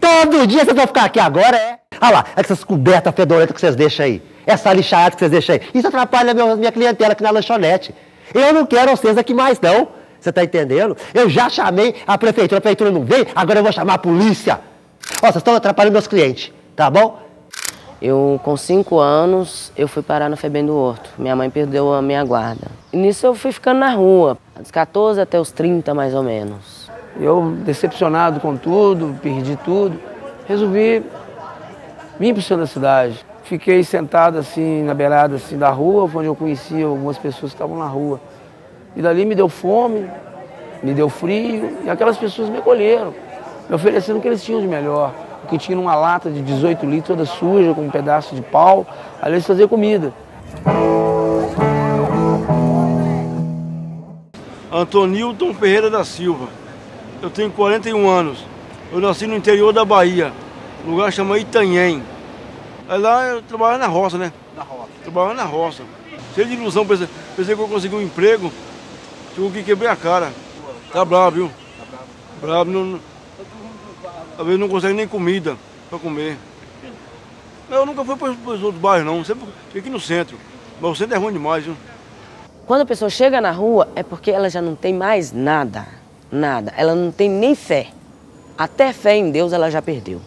Todo dia vocês vão ficar aqui agora, é? Olha lá, essas cobertas fedorentas que vocês deixam aí. Essa lixaiada que vocês deixam aí. Isso atrapalha minha, minha clientela aqui na lanchonete. Eu não quero vocês aqui mais, não. Você tá entendendo? Eu já chamei a prefeitura, a prefeitura não veio, agora eu vou chamar a polícia. Ó, vocês estão atrapalhando meus clientes, tá bom? Eu, com cinco anos, eu fui parar no FEBEM do Horto. Minha mãe perdeu a minha guarda. E nisso eu fui ficando na rua, dos 14 até os 30, mais ou menos. Eu, decepcionado com tudo, perdi tudo, resolvi vir para o centro da cidade. Fiquei sentado assim, na beirada assim, da rua, onde eu conhecia algumas pessoas que estavam na rua. E dali me deu fome, me deu frio, e aquelas pessoas me acolheram, me oferecendo o que eles tinham de melhor que tinha uma lata de 18 litros toda suja, com um pedaço de pau, ali eles faziam comida. Antonilton Ferreira da Silva. Eu tenho 41 anos. Eu nasci no interior da Bahia, lugar chama Itanhem. Aí lá eu trabalhava na roça, né? Na roça. Trabalhava na roça. Cheio de ilusão, pensei, pensei que eu consegui um emprego, tive que quebrar a cara. Tá bravo, viu? Tá bravo. Bravo, não, às vezes não consegue nem comida para comer. Eu nunca fui para os outros bairros, não. Sempre fiquei aqui no centro. Mas o centro é ruim demais, viu? Quando a pessoa chega na rua, é porque ela já não tem mais nada. Nada. Ela não tem nem fé. Até fé em Deus ela já perdeu.